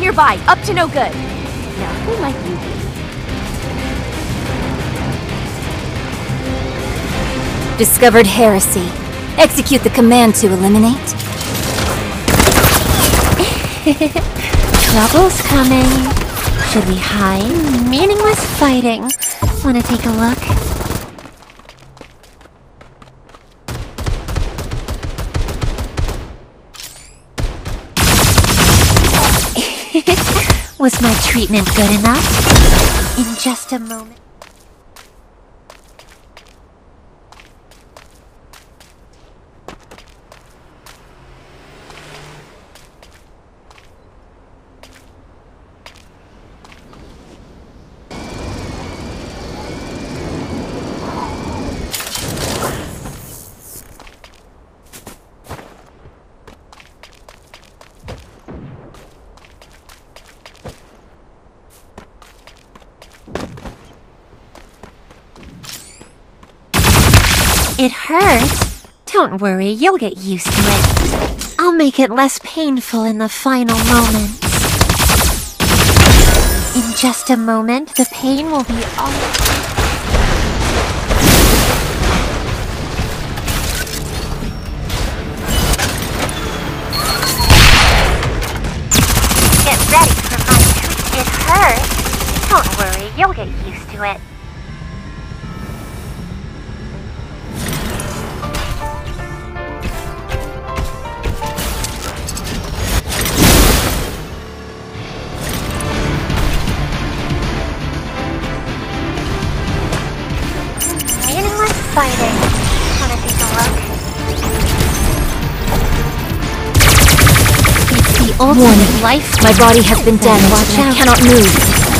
Nearby, up to no good. Now, who might you be? Discovered heresy. Execute the command to eliminate. Trouble's coming. Should we hide? Meaningless fighting. Wanna take a look? Was my treatment good enough? In just a moment. It hurts. Don't worry, you'll get used to it. I'll make it less painful in the final moments. In just a moment, the pain will be all... Get ready for my treat. It hurts. Don't worry, you'll get used to it. Ultimate Warning. life. My body has been damaged watch I cannot move.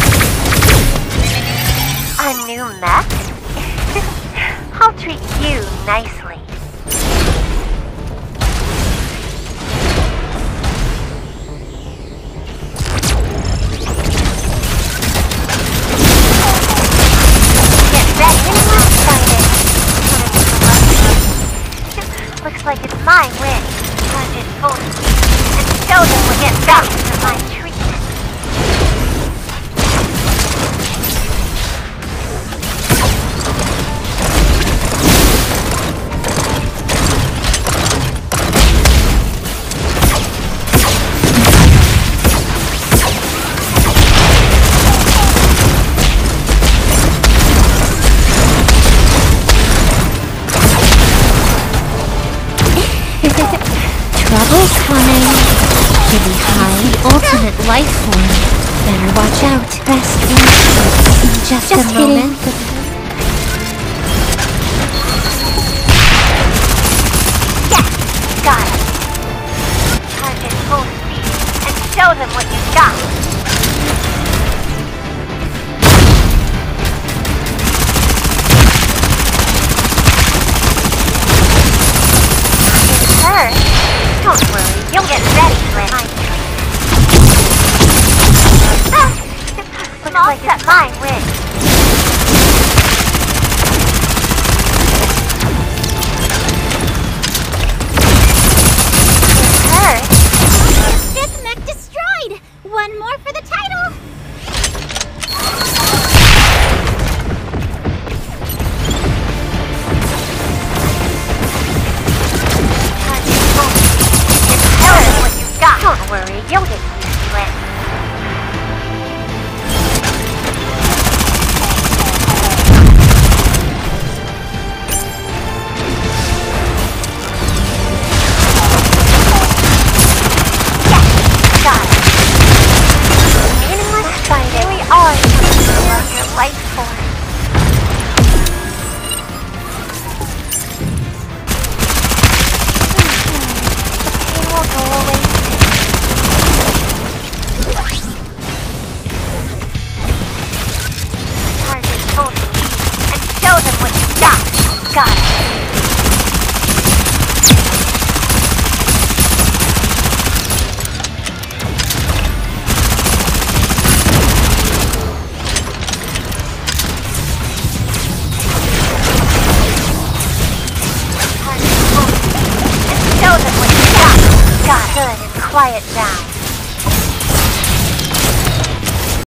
Ultimate life form. Better watch out. Best in, in just, Just a kidding. moment. Yes, got it. Charge at full speed and show them what you got. It hurts. Don't worry, you'll get Looks like it's my win. You got. Got it. Quiet down.